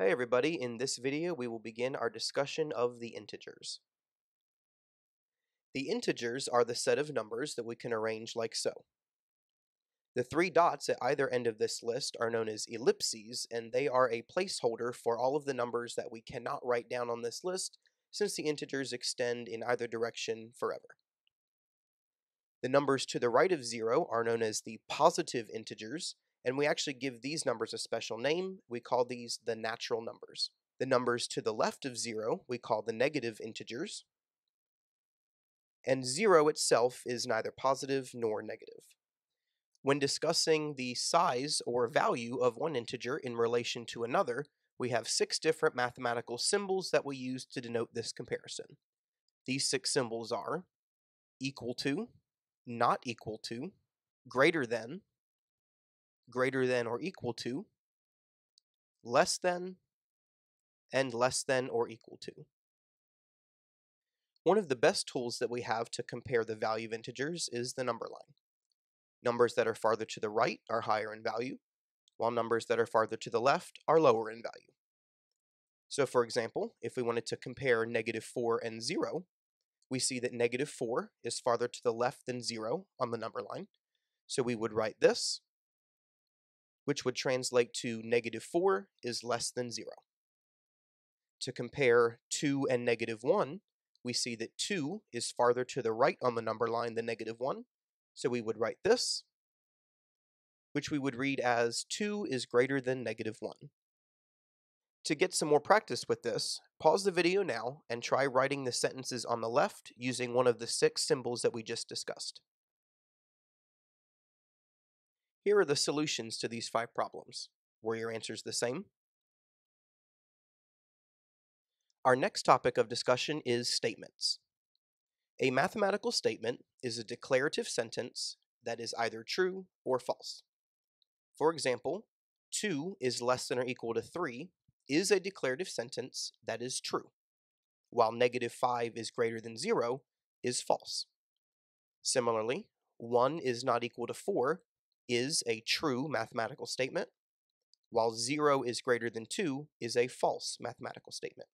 Hey everybody, in this video we will begin our discussion of the integers. The integers are the set of numbers that we can arrange like so. The three dots at either end of this list are known as ellipses, and they are a placeholder for all of the numbers that we cannot write down on this list since the integers extend in either direction forever. The numbers to the right of 0 are known as the positive integers, and we actually give these numbers a special name. We call these the natural numbers. The numbers to the left of 0 we call the negative integers, and 0 itself is neither positive nor negative. When discussing the size or value of one integer in relation to another, we have six different mathematical symbols that we use to denote this comparison. These six symbols are equal to, not equal to, greater than, greater than or equal to, less than, and less than or equal to. One of the best tools that we have to compare the value of integers is the number line. Numbers that are farther to the right are higher in value, while numbers that are farther to the left are lower in value. So for example, if we wanted to compare negative 4 and 0, we see that negative 4 is farther to the left than 0 on the number line. So we would write this, which would translate to negative 4 is less than 0. To compare 2 and negative 1, we see that 2 is farther to the right on the number line than negative 1, so we would write this, which we would read as 2 is greater than negative 1. To get some more practice with this, pause the video now and try writing the sentences on the left using one of the six symbols that we just discussed. Here are the solutions to these five problems. Were your answers the same? Our next topic of discussion is statements. A mathematical statement is a declarative sentence that is either true or false. For example, 2 is less than or equal to 3 is a declarative sentence that is true, while negative 5 is greater than 0 is false. Similarly, 1 is not equal to 4 is a true mathematical statement, while 0 is greater than 2 is a false mathematical statement.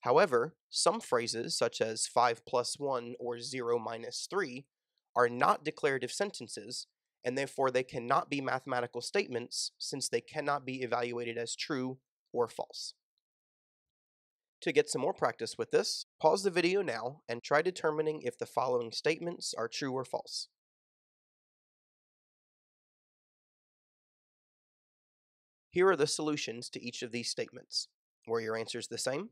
However, some phrases, such as 5 plus 1 or 0 minus 3, are not declarative sentences, and therefore they cannot be mathematical statements since they cannot be evaluated as true or false. To get some more practice with this, pause the video now and try determining if the following statements are true or false. Here are the solutions to each of these statements. Were your answers the same?